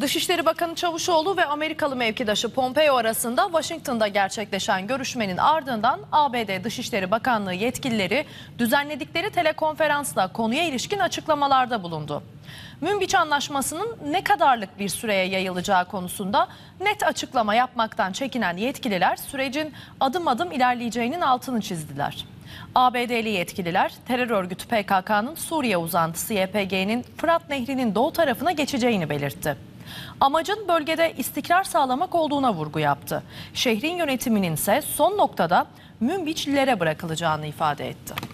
Dışişleri Bakanı Çavuşoğlu ve Amerikalı mevkidaşı Pompeo arasında Washington'da gerçekleşen görüşmenin ardından ABD Dışişleri Bakanlığı yetkilileri düzenledikleri telekonferansla konuya ilişkin açıklamalarda bulundu. Münbiç Anlaşması'nın ne kadarlık bir süreye yayılacağı konusunda net açıklama yapmaktan çekinen yetkililer sürecin adım adım ilerleyeceğinin altını çizdiler. ABD'li yetkililer terör örgütü PKK'nın Suriye uzantısı YPG'nin Fırat Nehri'nin doğu tarafına geçeceğini belirtti. Amacın bölgede istikrar sağlamak olduğuna vurgu yaptı. Şehrin yönetiminin ise son noktada Münbiçlilere bırakılacağını ifade etti.